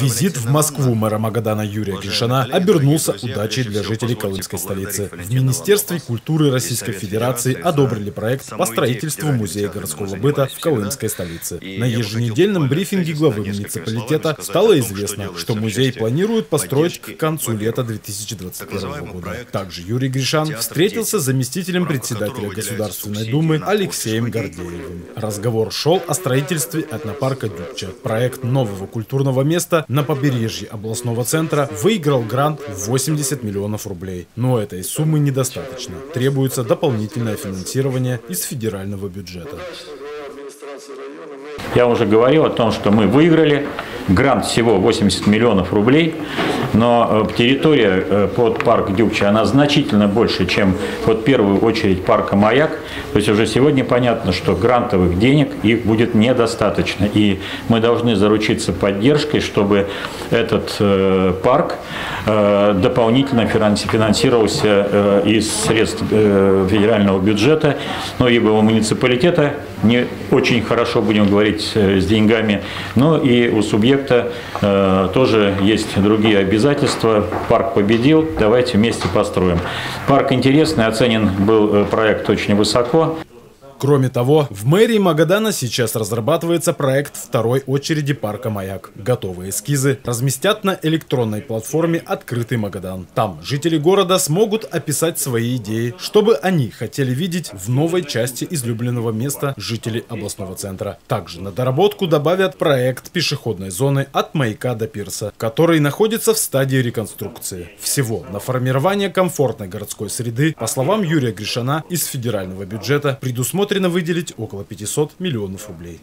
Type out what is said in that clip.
Визит в Москву мэра Магадана Юрия Гришана обернулся удачей для жителей Колымской столицы. В Министерстве культуры Российской Федерации одобрили проект по строительству музея городского быта в Колымской столице. На еженедельном брифинге главы муниципалитета стало известно, что музей планируют построить к концу лета 2021 года. Также Юрий Гришан встретился с заместителем председателя Государственной Думы Алексеем Гордеевым. Разговор шел о строительстве этнопарка Дюбча. Проект нового культурного места на побережье областного центра выиграл грант в 80 миллионов рублей. Но этой суммы недостаточно. Требуется дополнительное финансирование из федерального бюджета. Я уже говорил о том, что мы выиграли. Грант всего 80 миллионов рублей. Но э, территория э, под парк Дюбча, она значительно больше, чем под первую очередь парка Маяк. То есть уже сегодня понятно, что грантовых денег их будет недостаточно. И мы должны заручиться поддержкой, чтобы этот э, парк дополнительно финансировался из средств федерального бюджета, но ибо у муниципалитета не очень хорошо, будем говорить, с деньгами, но и у субъекта тоже есть другие обязательства обязательства. Парк победил, давайте вместе построим. Парк интересный, оценен был э, проект очень высоко. Кроме того, в мэрии Магадана сейчас разрабатывается проект второй очереди парка «Маяк». Готовые эскизы разместят на электронной платформе «Открытый Магадан». Там жители города смогут описать свои идеи, чтобы они хотели видеть в новой части излюбленного места жителей областного центра. Также на доработку добавят проект пешеходной зоны от Маяка до Пирса, который находится в стадии реконструкции. Всего на формирование комфортной городской среды, по словам Юрия Гришана, из федерального бюджета предусмотрено выделить около 500 миллионов рублей.